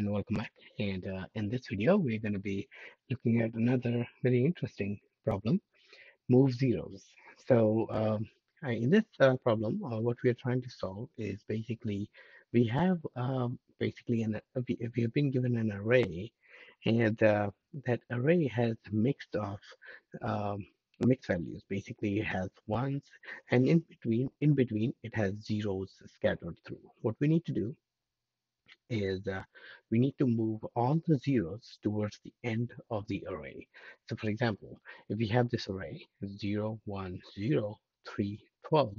and welcome back. And uh, in this video, we're going to be looking at another very interesting problem, move zeros. So um, in this uh, problem, uh, what we are trying to solve is basically we have um, basically an we, we have been given an array, and uh, that array has mixed of um, mixed values. Basically, it has ones, and in between in between it has zeros scattered through. What we need to do is uh, we need to move all the zeros towards the end of the array. So for example, if we have this array 0, 1, 0, 3, 12,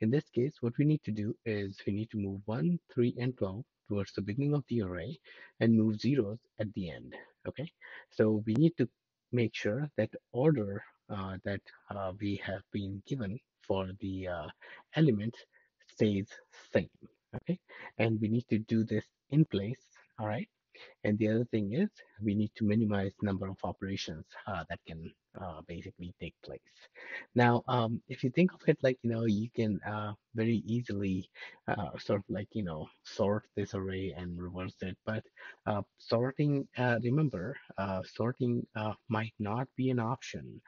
in this case, what we need to do is we need to move 1, 3, and 12 towards the beginning of the array and move zeros at the end. Okay, so we need to make sure that order uh, that uh, we have been given for the uh, stays same okay and we need to do this in place all right and the other thing is we need to minimize number of operations uh, that can uh, basically take place. Now, um, if you think of it like, you know, you can uh, very easily uh, sort of like, you know, sort this array and reverse it. But uh, sorting, uh, remember, sorting might not be an option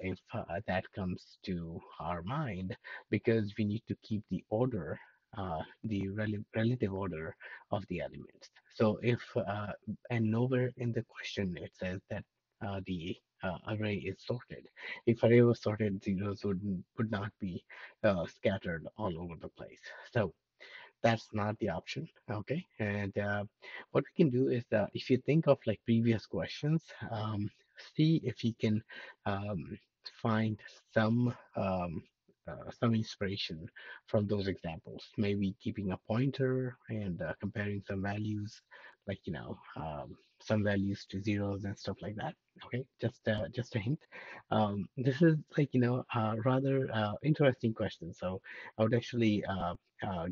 if that comes to our mind because we need to keep the order uh, the rel relative order of the elements. So if, uh, and nowhere in the question it says that uh, the uh, array is sorted. If array was sorted, zeros would, would not be uh, scattered all over the place. So that's not the option okay and uh, what we can do is uh, if you think of like previous questions um, see if you can um, find some um, uh, some inspiration from those examples. Maybe keeping a pointer and uh, comparing some values, like you know, um, some values to zeros and stuff like that. Okay, just uh, just a hint. Um, this is like you know, a rather uh, interesting question. So I would actually uh, uh,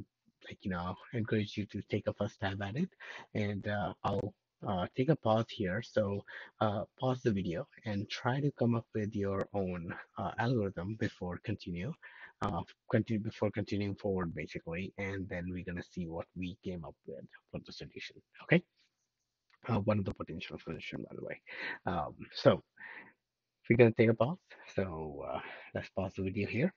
like you know encourage you to take a first stab at it, and I'll uh, take a pause here. So uh, pause the video and try to come up with your own uh, algorithm before continue, uh, continue before continuing forward basically, and then we're gonna see what we came up with for the solution. Okay, uh, one of the potential solution by the way. Um, so we're gonna take a pause. So uh, let's pause the video here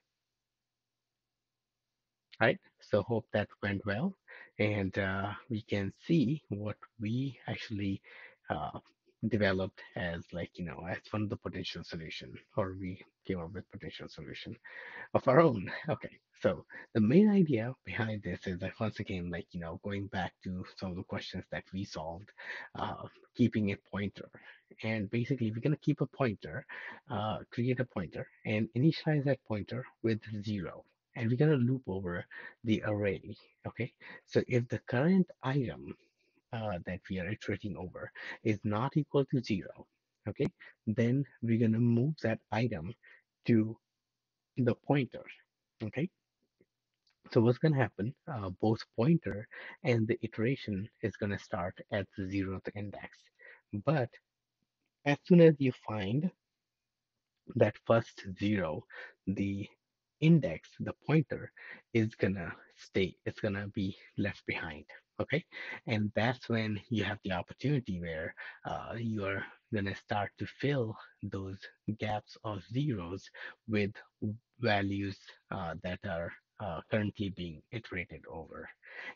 right? So hope that went well. And uh, we can see what we actually uh, developed as like, you know, as one of the potential solution, or we came up with potential solution of our own. Okay, so the main idea behind this is that once again, like, you know, going back to some of the questions that we solved, uh, keeping a pointer. And basically, we're going to keep a pointer, uh, create a pointer, and initialize that pointer with zero and we're going to loop over the array. Okay, so if the current item uh, that we are iterating over is not equal to zero, okay, then we're going to move that item to the pointer. Okay, so what's going to happen? Uh, both pointer and the iteration is going to start at the zeroth index, but as soon as you find that first zero, the index, the pointer, is gonna stay, it's gonna be left behind. Okay, and that's when you have the opportunity where uh, you're gonna start to fill those gaps of zeros with values uh, that are uh, currently being iterated over.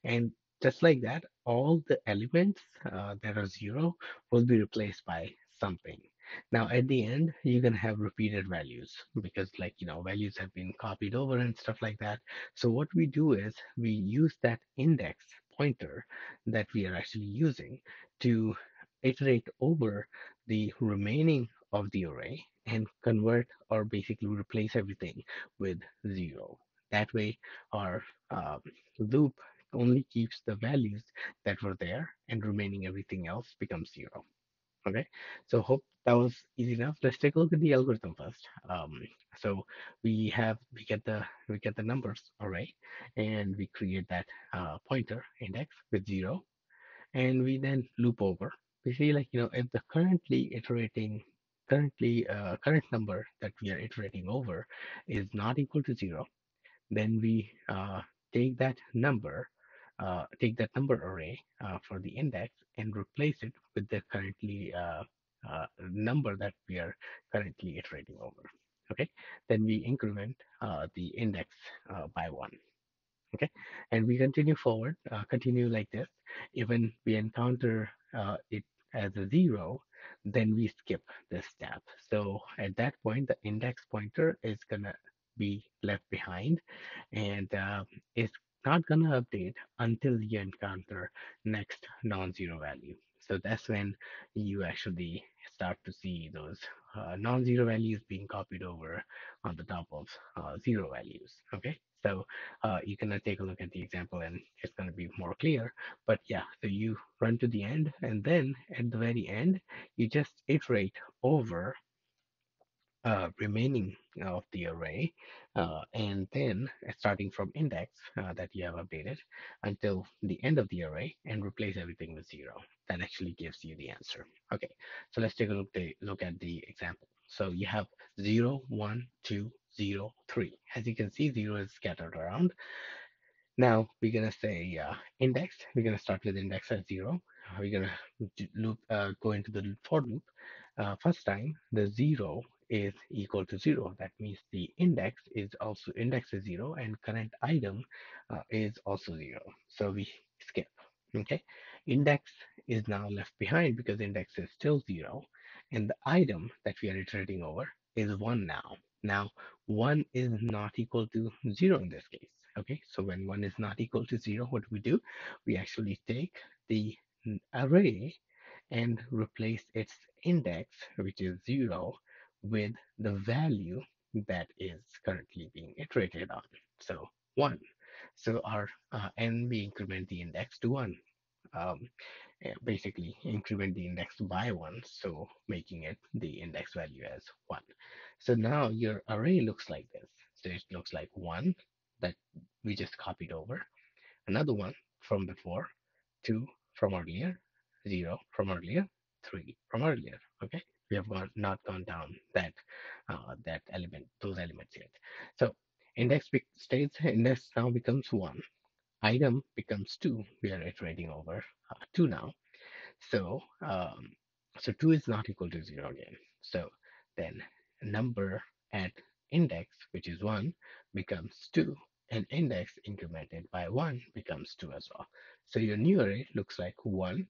And just like that, all the elements uh, that are zero will be replaced by something. Now at the end, you're gonna have repeated values because like, you know, values have been copied over and stuff like that. So what we do is we use that index pointer that we are actually using to iterate over the remaining of the array and convert or basically replace everything with zero. That way our um, loop only keeps the values that were there and remaining everything else becomes zero. Okay, so hope that was easy enough. Let's take a look at the algorithm first. Um, so we have we get the we get the numbers array, and we create that uh, pointer index with zero, and we then loop over. We see like you know if the currently iterating currently uh, current number that we are iterating over is not equal to zero, then we uh, take that number take that number array uh, for the index and replace it with the currently uh, uh, number that we are currently iterating over. Okay, then we increment uh, the index uh, by one. Okay, and we continue forward, uh, continue like this. Even we encounter uh, it as a zero, then we skip this step. So at that point, the index pointer is gonna be left behind and uh, not gonna update until you encounter next non-zero value. So that's when you actually start to see those uh, non-zero values being copied over on the top of uh, zero values. Okay, so uh, you can uh, take a look at the example and it's going to be more clear. But yeah, so you run to the end and then at the very end, you just iterate over remaining of the array uh, and then uh, starting from index uh, that you have updated until the end of the array and replace everything with zero. That actually gives you the answer. Okay, so let's take a look, the, look at the example. So you have 0, 1, 2, 0, 3. As you can see, 0 is scattered around. Now we're going to say uh, index. We're going to start with index at 0. We're going to loop, uh, go into the for loop. Uh, first time, the 0 is equal to 0. That means the index is also index is 0 and current item uh, is also 0. So we skip. Okay. Index is now left behind because index is still 0. And the item that we are iterating over is 1 now. Now, 1 is not equal to 0 in this case. Okay, so when 1 is not equal to 0, what do we do? We actually take the array and replace its index, which is 0, with the value that is currently being iterated on. So 1. So our uh, n, we increment the index to 1. Um, basically increment the index by 1, so making it the index value as 1. So now your array looks like this. So it looks like 1 that we just copied over, another one from before, 2 from earlier, 0 from earlier, 3 from earlier. Okay, we have gone, not gone down that uh, that element, those elements yet. So index stays, index now becomes 1 item becomes 2. We are iterating over uh, 2 now. So, um, so 2 is not equal to 0 again. So then number at index, which is 1, becomes 2. And index incremented by 1 becomes 2 as well. So your new array looks like 1.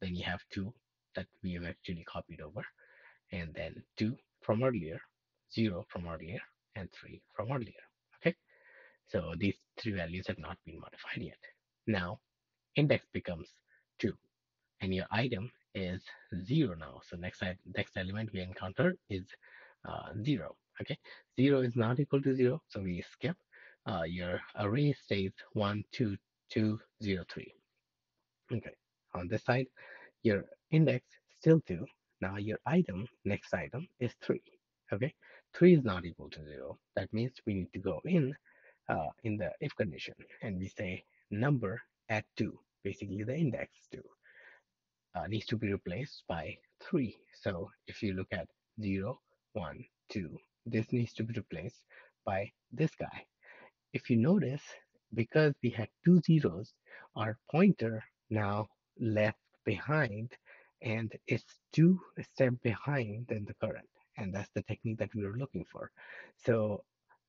Then you have 2 that we have actually copied over. And then 2 from earlier, 0 from earlier, and 3 from earlier. Okay. So these three values have not been modified yet. Now, index becomes 2, and your item is 0 now. So next, next element we encounter is uh, 0. Okay, 0 is not equal to 0, so we skip. Uh, your array stays 1, 2, 2, 0, 3. Okay, on this side, your index still 2. Now your item, next item, is 3. Okay, 3 is not equal to 0. That means we need to go in uh, in the if condition and we say number at 2 basically the index 2 uh, needs to be replaced by 3 so if you look at 0 1 2 this needs to be replaced by this guy if you notice because we had two zeros our pointer now left behind and it's two step behind than the current and that's the technique that we were looking for so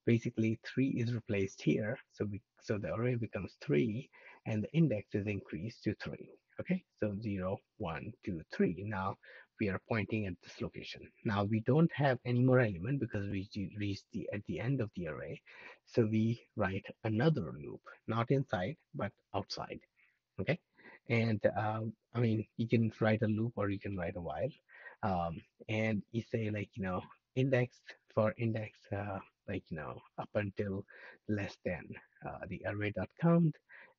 basically 3 is replaced here. So we so the array becomes 3 and the index is increased to 3. Okay, so 0, 1, 2, 3. Now we are pointing at this location. Now we don't have any more element because we reached the at the end of the array. So we write another loop, not inside, but outside. Okay, and um, I mean, you can write a loop or you can write a while. Um, and you say like, you know, index for index uh, like you know up until less than uh, the array dot count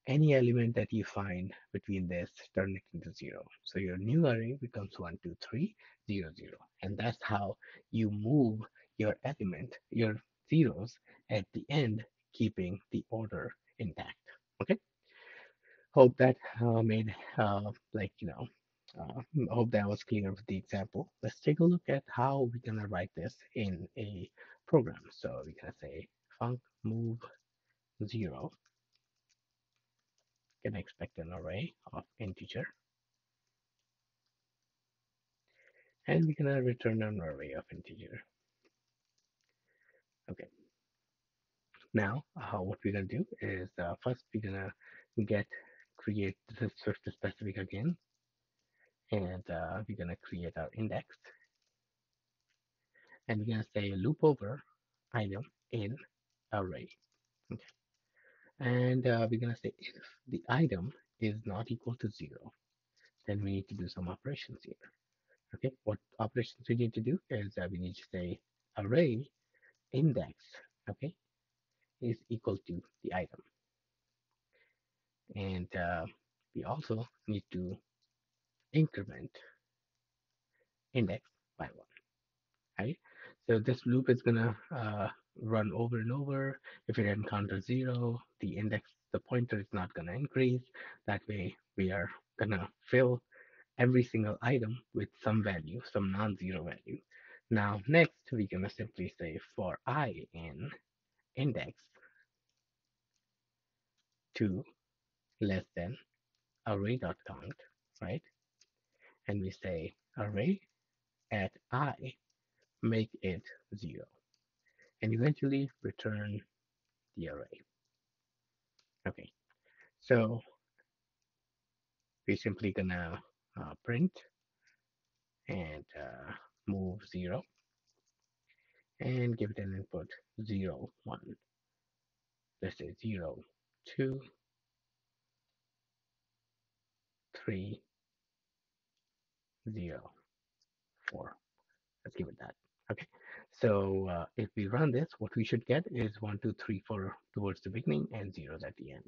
any element that you find between this turn it into zero so your new array becomes one two three zero zero and that's how you move your element your zeros at the end keeping the order intact okay hope that uh, made uh, like you know uh, hope that was clear with the example. Let's take a look at how we're gonna write this in a program. So we're gonna say func move zero. can expect an array of integer and we're gonna return an array of integer. Okay. Now, uh, what we're gonna do is uh, first we're gonna get create this Swift specific again, and uh, we're gonna create our index, and we're gonna say loop over item in array. Okay. And uh, we're gonna say if the item is not equal to zero, then we need to do some operations here. Okay, what operations we need to do is uh, we need to say array index, okay, is equal to the item. And uh, we also need to increment index by one, right? So this loop is gonna uh, run over and over. If it encounters zero, the index, the pointer is not gonna increase. That way we are gonna fill every single item with some value, some non-zero value. Now, next, we're to simply say for i in index 2 less than array dot count, right? And we say array at i, make it 0. And eventually return the array. Okay, so we're simply gonna uh, print and uh, move 0 and give it an input 0 1 let's say 0 2 3 0 4 let's give it that okay so uh, if we run this what we should get is 1 2 3 4 towards the beginning and zeros at the end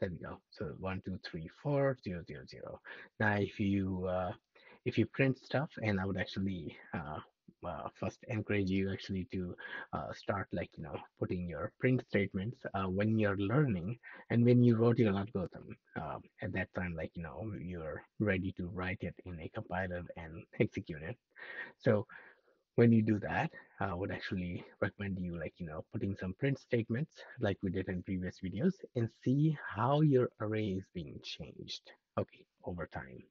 there we go. So one, two, three, four, zero, zero, zero. Now, if you uh, if you print stuff, and I would actually uh, uh, first encourage you actually to uh, start like you know putting your print statements uh, when you're learning and when you wrote your algorithm uh, at that time like you know you're ready to write it in a compiler and execute it so when you do that, I would actually recommend you like, you know, putting some print statements like we did in previous videos and see how your array is being changed, okay, over time.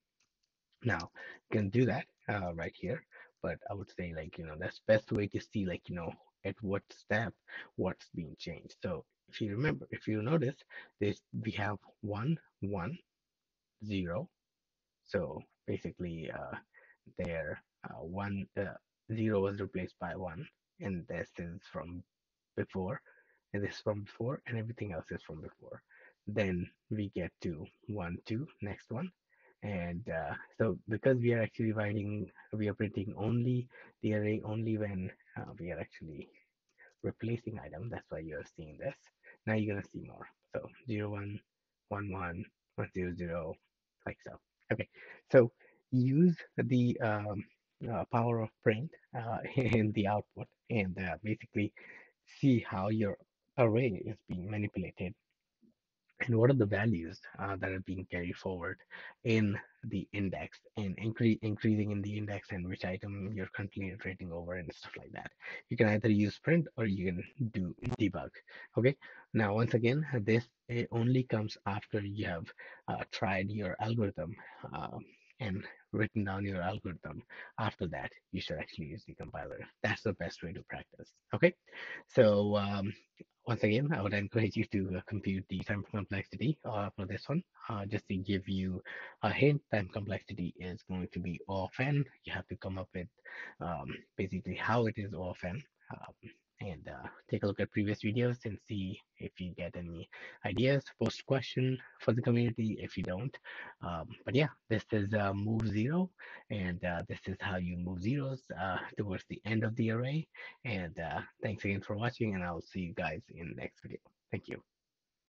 Now, you can do that uh, right here, but I would say like, you know, that's best way to see like, you know, at what step what's being changed. So if you remember, if you notice, this we have one, one, zero. So basically, uh, there uh, one uh, 0 was replaced by 1 and this is from before and this is from before and everything else is from before then we get to 1 2 next one and uh, so because we are actually writing we are printing only the array only when uh, we are actually replacing item that's why you're seeing this. Now you're gonna see more. So 0 1 1 1 1 0 0 like so. Okay so use the um, uh, power of print uh, in the output and uh, basically see how your array is being manipulated and what are the values uh, that are being carried forward in the index and incre- increasing in the index and which item you're currently iterating over and stuff like that you can either use print or you can do debug okay now once again this only comes after you have uh, tried your algorithm uh, and written down your algorithm. After that, you should actually use the compiler. That's the best way to practice. Okay, so um, once again, I would encourage you to uh, compute the time complexity uh, for this one. Uh, just to give you a hint, time complexity is going to be of n. You have to come up with um, basically how it is of n. Um, and uh, take a look at previous videos and see if you get any ideas post question for the community. If you don't um, but yeah this is uh, move zero and uh, this is how you move zeros uh, towards the end of the array. And uh, thanks again for watching and i'll see you guys in the next video. Thank you